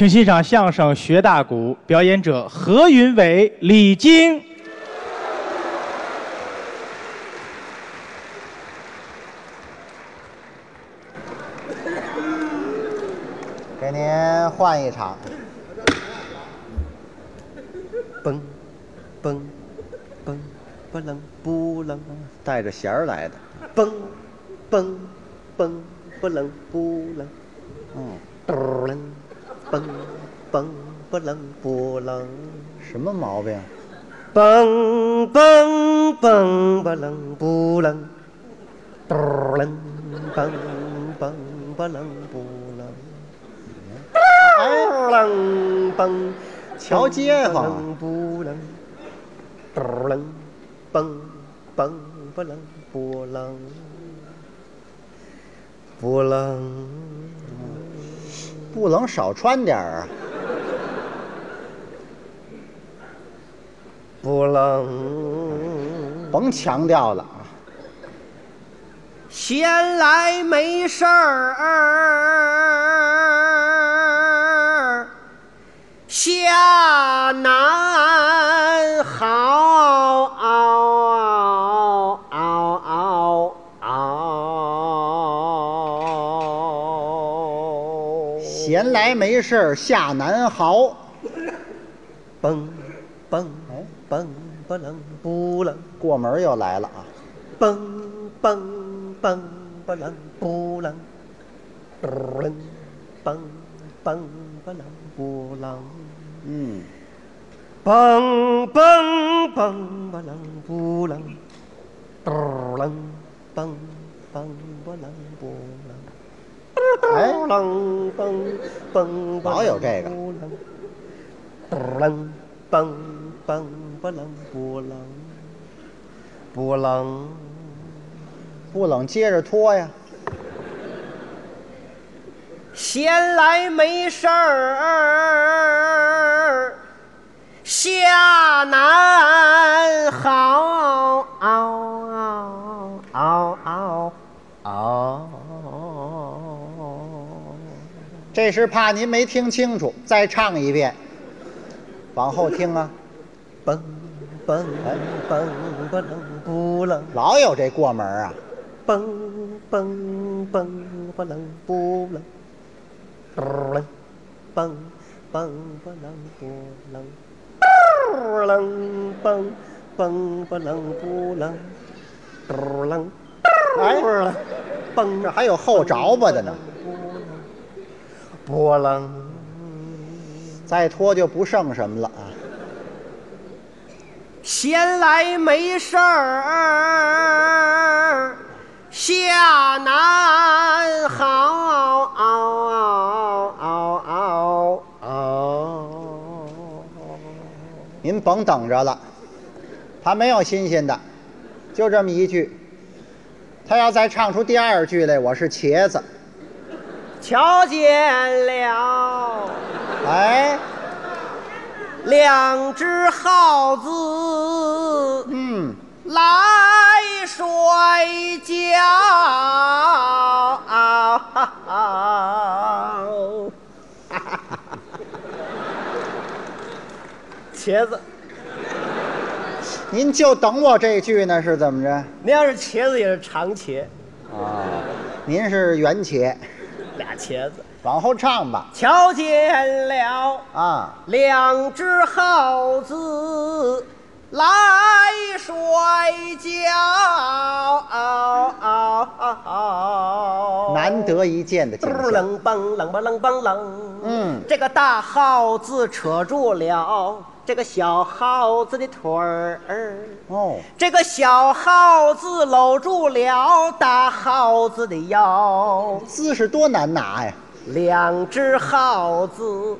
请欣赏相声《学大鼓》，表演者何云伟、李菁。给您换一场。嘣，嘣，嘣，不冷不冷，带着弦儿来的。嘣，嘣，嘣，不冷不冷，嗯，嘟楞，嘣，嘣，不楞不楞，什么毛病？嘣嘣嘣不楞不楞，嘟楞，蹦蹦不楞不楞，嘟楞蹦。瞧街坊，不楞，嘟楞，蹦蹦不楞不楞，不楞，不能少穿点儿啊！不冷，甭强调了啊！闲来没事儿。事儿下南豪，蹦蹦蹦不楞不楞，过门又来了啊！蹦蹦蹦不楞不楞，嘟楞蹦蹦不楞不楞。嗯，嘣嘣嘣不楞不楞，嘟楞嘣嘣不楞不楞，哎，楞嘣嘣老有这个，嘟楞嘣嘣不冷不冷，不冷不冷接着拖呀。闲来没事儿，下南好，这是怕您没听清楚，再唱一遍，往后听啊。嘣嘣嘣不楞不楞，老有这过门啊。嘣嘣嘣不楞不楞。嘟楞，嘣嘣不楞不楞，嘟楞嘣嘣不楞不楞，嘟楞，哎，嘣，这还有后着吧的呢。不楞，再拖就不剩什么了啊。闲来没事儿，下南好。您甭等着了，他没有新鲜的，就这么一句。他要再唱出第二句来，我是茄子。瞧见了，哎，两只耗子，嗯，来摔跤。茄子，您就等我这句呢，是怎么着？您要是茄子也是长茄，啊，您是圆茄，俩茄子，往后唱吧。瞧见了啊，两只耗子来摔跤，难得一见的景象。冷蹦冷吧楞嘣楞，嗯，这个大耗子扯住了。这个小耗子的腿儿，哦，这个小耗子搂住了大耗子的腰，姿势多难拿呀！两只耗子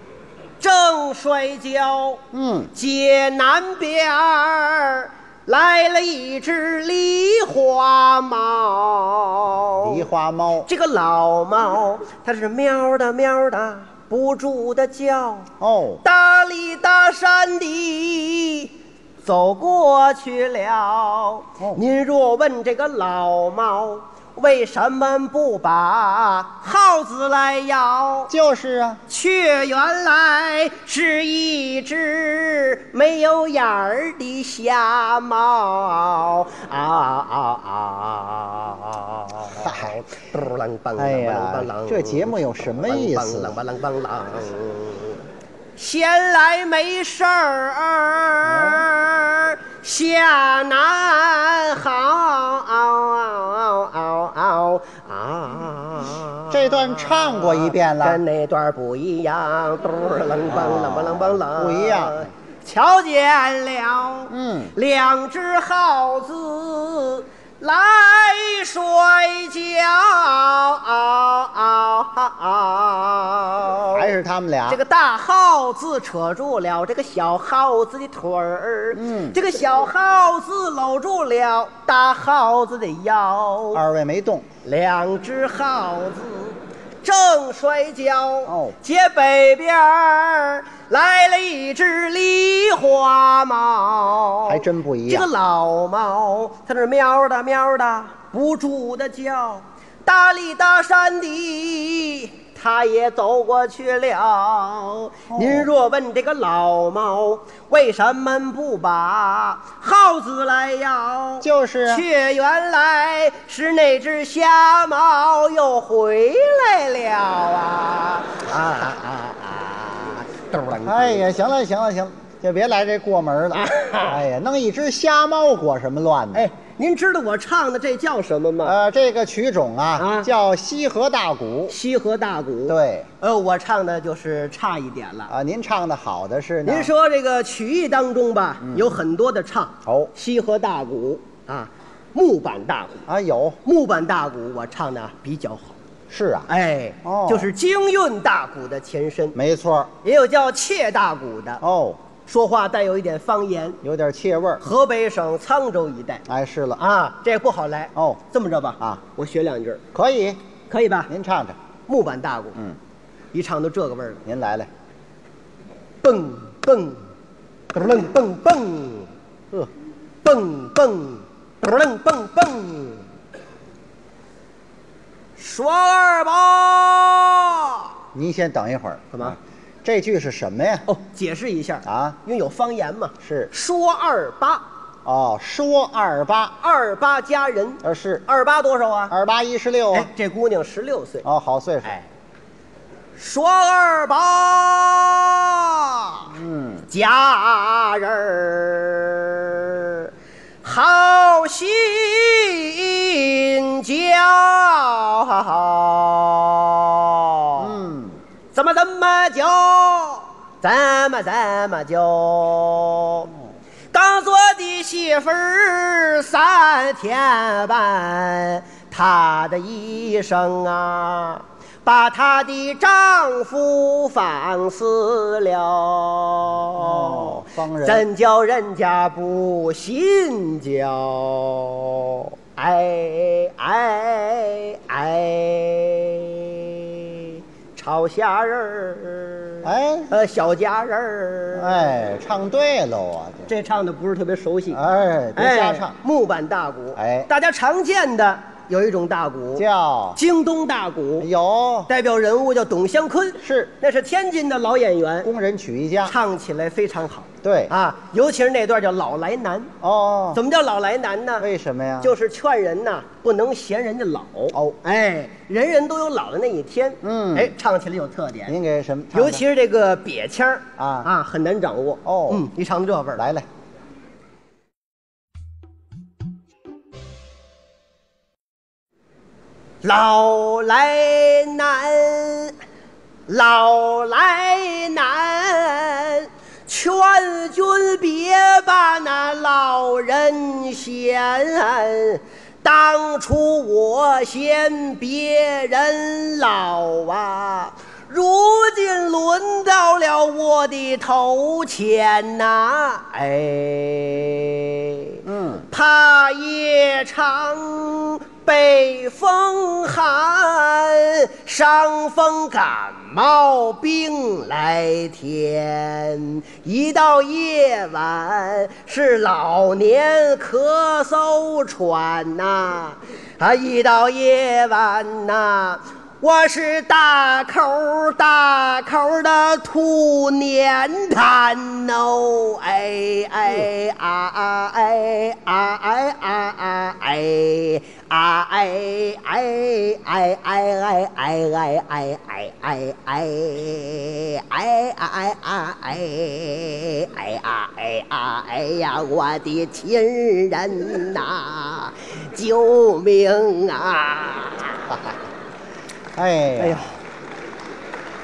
正摔跤，嗯，街南边儿来了一只狸花猫，狸花猫，这个老猫它是喵的喵的。不住的叫哦，大里大山的走过去了。您若问这个老猫为什么不把耗子来咬？就是啊，却原来是一只没有眼儿的瞎猫。啊啊啊！哎呀啷梆啷，这节目有什么意思梆啷梆啷梆啷。闲来没事儿下南好。这段唱过一遍了跟那段不一样，嘟儿啷梆啷梆啷梆啷，不一样。瞧见了，嗯两只耗子来摔跤，还是他们俩。这个大耗子扯住了这个小耗子的腿儿，嗯。这个小耗子搂住了大耗子的腰，二位没动，两只耗子正摔跤，哦。街北边儿来了一只狸花猫，还真不一样这个老猫在那喵哒喵哒不住的叫，大里大山的。它也走过去了。哦您若问这个老猫为什么不把耗子来咬，就是啊却原来是那只瞎猫又回来了啊！啊啊啊！哎呀，行了行了行了，就别来这过门了。哎呀，弄一只瞎猫裹什么乱呢？哎，您知道我唱的这叫什么吗？呃，这个曲种啊，啊叫西河大鼓。西河大鼓。，对呃，我唱的就是差一点了。啊，您唱的好的是呢。您说这个曲艺当中吧，有很多的唱。哦西河大鼓啊，木板大鼓，啊，有木板大鼓我唱的比较好。是啊，哎，哦。就是京韵大鼓的前身，没错。也有叫切大鼓的，哦，说话带有一点方言。有点切味儿。河北省沧州一带。哎，是了，啊，这不好来。哦。这么着吧，啊，我学两句，可以，可以吧？您唱唱。木板大鼓，嗯，一唱都这个味儿了，您来来。蹦蹦，噔。楞蹦蹦，呃，蹦蹦，噔楞蹦蹦，双二八。您先等一会儿。干嘛啊？这句是什么呀？哦，解释一下啊，因为有方言嘛。是说二八，哦，说二八，二八佳人，呃是二八多少啊？二八一十六啊哎。，这姑娘十六岁。哦，好岁数。哎，说二八嗯，佳人儿好心交。嗯，怎么怎么就，怎么怎么就，刚做的媳妇儿三天半，她的一生啊，把她的丈夫放死了。哦方人怎叫人家不心焦？哎哎哎，炒虾仁儿，哎呃，小虾仁儿，，哎，唱对喽啊！这唱的不是特别熟悉，哎，别瞎唱，木板大鼓，哎大家常见的有一种大鼓，叫京东大鼓，有代表人物叫董香坤，是那是天津的老演员，工人曲艺家，唱起来非常好。对。啊，尤其是那段叫《老来难》，哦，怎么叫老来难呢？为什么呀？就是劝人呐，不能嫌人家老。哦。哎，人人都有老的那一天，嗯。哎，唱起来有特点，您给什么？尤其是这个瘪腔儿啊。啊，很难掌握。哦。嗯，一唱这味儿，来来，老来难，老来难，劝君别把那老人嫌。当初我嫌别人老啊，如今轮到了我的头前呐、哎，嗯，怕夜长，北风寒，伤风感冒病来添。一到夜晚，是老年咳嗽喘呐、啊，一到夜晚呐、我是大口大口的吐粘痰哦，哎哎啊啊哎啊哎啊啊哎啊哎哎哎哎哎哎哎哎哎哎哎哎哎哎啊哎哎啊哎啊哎呀，我的亲人呐，救命啊！哎呀，哎呀，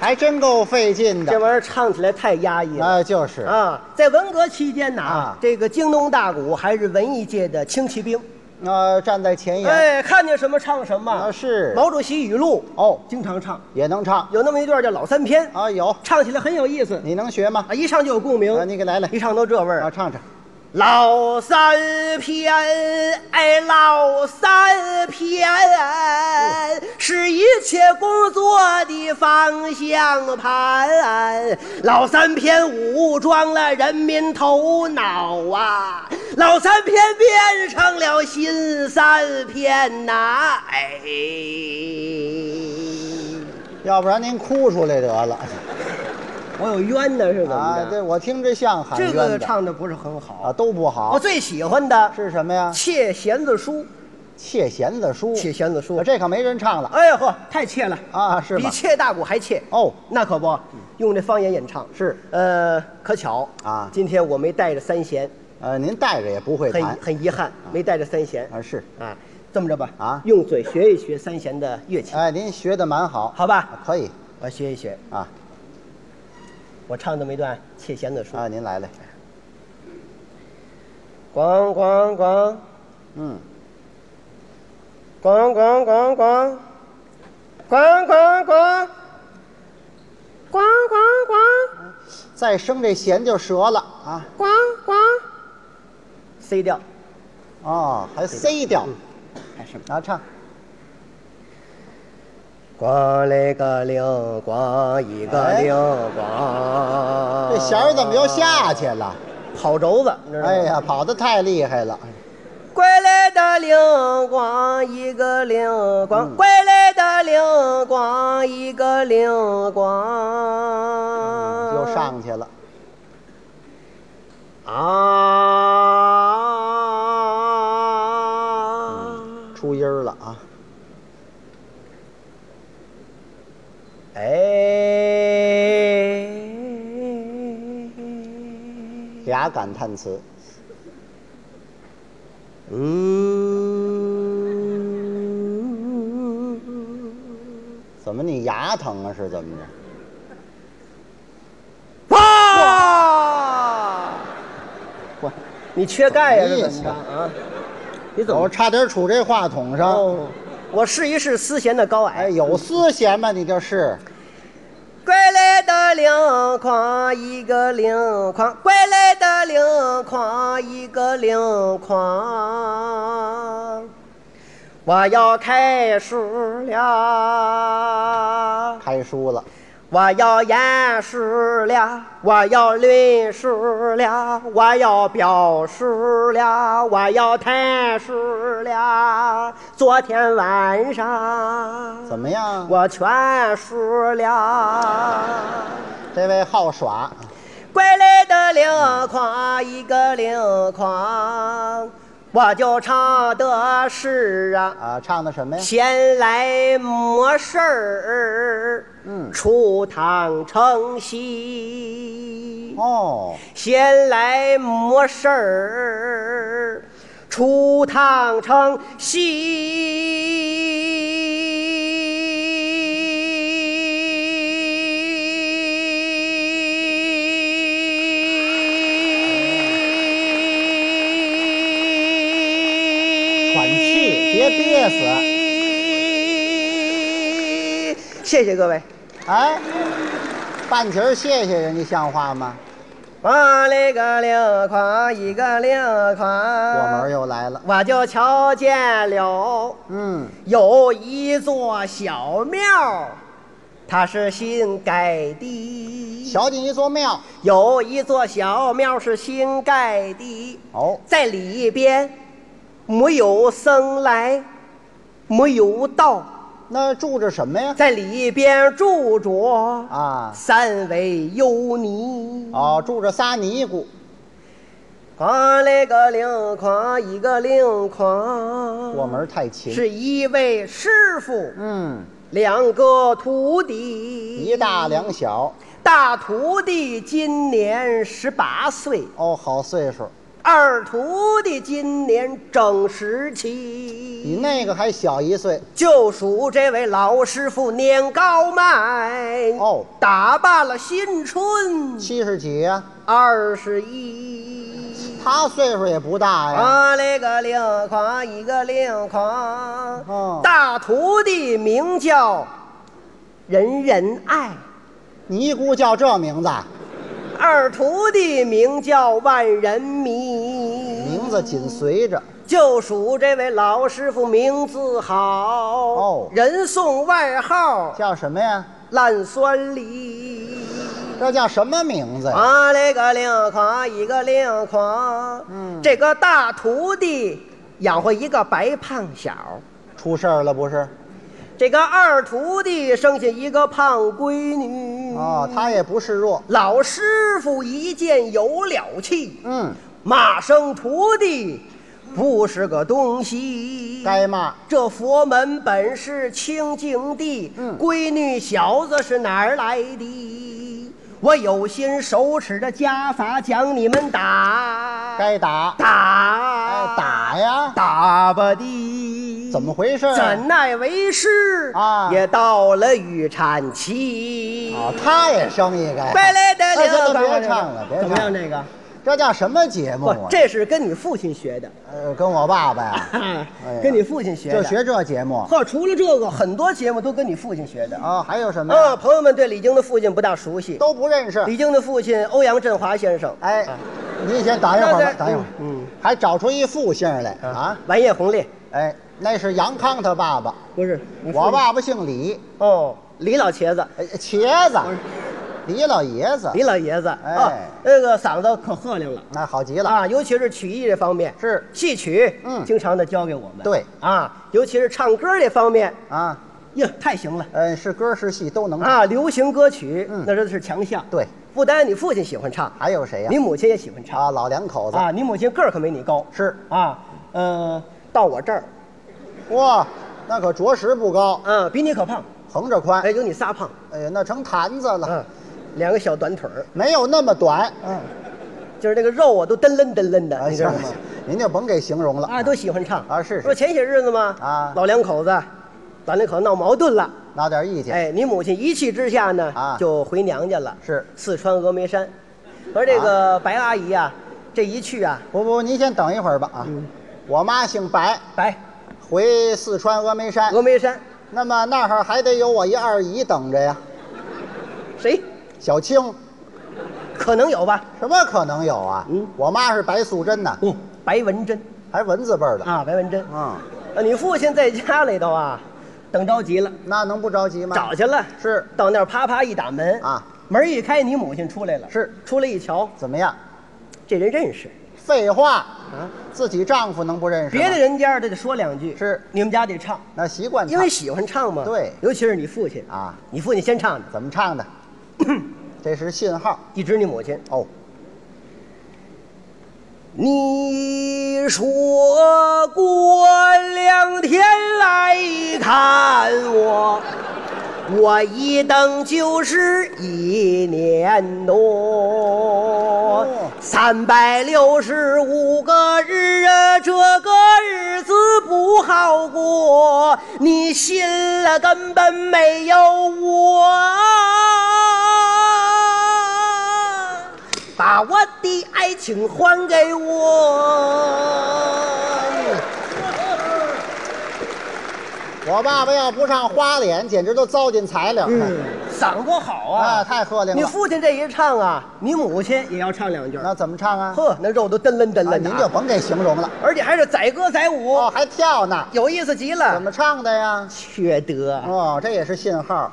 还真够费劲的。这玩意儿唱起来太压抑了。啊，就是啊，在文革期间呐，啊这个京东大鼓还是文艺界的轻骑兵。呃，站在前沿，哎，看见什么唱什么。啊是毛主席语录哦，经常唱，也能唱有那么一段叫《老三篇》，啊，有，唱起来很有意思。你能学吗？啊，一唱就有共鸣。啊，你给来来，一唱都这味儿。啊，唱唱。老三篇，哎，老三篇是一切工作的方向盘。老三篇武装了人民头脑啊，老三篇变成了新三篇呐、哎。要不然您哭出来得了我有冤的，是怎么啊！着？这我听着像喊这冤的个唱的不是很好。啊，都不好我好。最喜欢的是什么呀？窃弦子书，窃弦子书。窃弦子书啊，这可没人唱了哎呀呵，太切了啊，是比吧？切大鼓还切哦，那可不，用这方言演唱是。呃，可巧啊今天我没带着三弦，呃，您带着也不会很弹很遗憾，没带着三弦啊，是。啊。这么着吧，啊用嘴学一学三弦的乐器，哎，您学的蛮好，好吧？啊可以我学一学，啊我唱这么一段切弦的书，啊，您来来，咣咣咣嗯，咣。咣咣咣，咣咣。咣，咣咣。咣。再升这弦就折了啊！咣咣，C 调，哦，还 C 调，还是啊，唱咣嘞个铃，咣一个铃，咣。这弦儿怎么又下去了？跑轴子，你知道吗？哎，呀，跑得太厉害了！归来的灵光一个铃，咣。嗯归来的灵光一个铃，咣。又上去了，啊。出音儿了啊！哎，俩感叹词，嗯，怎么你牙疼啊？是怎么着？哇！我你缺钙呀？是怎么着啊？你怎么？我差点杵这话筒上。哦，我试一试丝弦的高哎，矮。有丝弦吗？你这是拐来的零筐一个零筐；拐来的零筐一个零筐，我要开书了。开书了，我要演书了，我要论述了，我要表示了，我要谈书了。昨天晚上怎么样？我全输了。这位好耍，归来的铃哐一个铃哐，我就唱的是啊。啊，唱的什么呀？闲来没事儿，嗯出趟城西。哦，闲来没事儿，出堂成戏。谢谢各位。哎，半截儿谢谢人家像话吗？我嘞个铃，哐一个铃过门，又来了。我就瞧见了嗯，有一座小庙，它是新盖的。瞧见一座庙，有一座小庙是新盖的，哦，在里边没有僧来，没有道，那住着什么呀？在里边住着啊，三位有你。哦，住着仨尼姑。夸嘞个领夸，一个领夸，过门太勤。是一位师傅，嗯，两个徒弟，一大两小。大徒弟今年十八岁，哦，好岁数。二徒弟今年正十七，比那个还小一岁。就属这位老师傅年高迈哦，打扮了新春，七十几呀？二十一。他岁数也不大呀。啊，那个领夸，一个领夸。哦，大徒弟名叫人人爱，尼姑叫这名字，二徒弟名叫万人迷，名字紧随着。就数这位老师傅名字好哦，人送外号叫什么呀？烂酸梨。这叫什么名字呀？啊，那个领夸，一个领夸。嗯，这个大徒弟养活一个白胖小，出事儿了不是？这个二徒弟生下一个胖闺女。哦，他也不示弱。老师傅一见有了气，嗯，骂声徒弟不是个东西。该骂。这佛门本是清净地，嗯闺女小子是哪儿来的？我有心手持着家法将你们打，该打。打，哎，打呀！打吧的。怎么回事？怎奈为师啊也到了预产期。啊，他也生一个呀。快来了快来别唱了别怎么样？唱了这个这叫什么节目这是跟你父亲学的，呃，跟我爸爸 呀，跟你父亲学的。就学这节目。呵，除了这个，很多节目都跟你父亲学的。啊，还有什么啊，朋友们对李菁的父亲不大熟悉。都不认识。李菁的父亲欧阳振华先生，哎，您先等一会儿吧，那等一会儿。嗯嗯还找出一复姓来啊？完颜洪烈哎，那是杨康他爸爸，不是我爸爸姓李，哦，李老茄子，哎，茄子，李老爷子，李老爷子哎啊，那个嗓子可鹤亮了。那好极了。啊，尤其是曲艺这方面，是戏曲，嗯经常的教给我们。对啊，尤其是唱歌这方面，啊，呀，太行了嗯，是歌是戏都能唱。啊！流行歌曲，嗯那真是强项。对，不单你父亲喜欢唱，还有谁呀你？母亲也喜欢唱啊，老两口子啊。你母亲个儿可没你高，是啊，呃，到我这儿，哇，那可着实不高，嗯，比你可胖，横着宽哎，，有你仨胖，哎呀，那成坛子了，嗯，两个小短腿儿，没有那么短。嗯，就是那个肉啊，都噔楞噔楞的，哎，你知道吗？您就甭给形容了啊，都喜欢唱啊是是说前些日子嘛，啊老两口子，老两口闹矛盾了。闹点意见。哎，你母亲一气之下呢，啊就回娘家了，是四川峨眉山。而这个白阿姨啊、这一去啊，不不，您先等一会儿吧啊。嗯我妈姓白，白回四川峨眉山，峨眉山，那么那儿还得有我一二姨等着呀。谁小青，可能有吧？什么可能有啊？嗯我妈是白素贞呐，嗯，白文贞还文字辈儿的。啊，白文贞。嗯，啊，你父亲在家里头啊，等着急了，那能不着急吗？找去了。是到那儿啪啪一打门啊，门一开，你母亲出来了。是出来一瞧，怎么样？这人认识废话，啊，自己丈夫能不认识吗？别的人家这得说两句。是你们家得唱，那习惯唱，因为喜欢唱嘛。对尤其是你父亲啊，你父亲先唱的，怎么唱的？这是信号一直你母亲。哦。你说过两天来看我，我一等就是一年多，三百六十五个日啊，这个日子不好过，你信了根本没有我。把我的爱情还给我。我爸爸要不上花脸，简直都糟践材料。嗯，嗓子好啊，啊，太鹤亮你。父亲这一唱啊，你母亲也要唱两句。那怎么唱啊？呵，那肉都噔楞噔啊楞的啊，您就甭给形容了。而且还是载歌载舞，哦，还跳呢？有意思极了。怎么唱的呀？缺德？哦，这也是信号。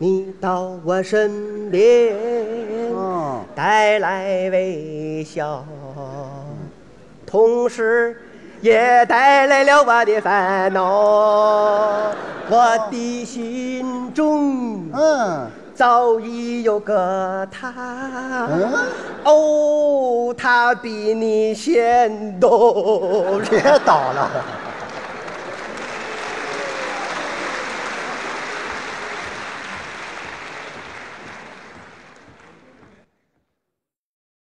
你到我身边，嗯，带来微笑，同时也带来了我的烦恼。我的心中嗯，早已有个他，嗯哦，他比你先懂。别倒了。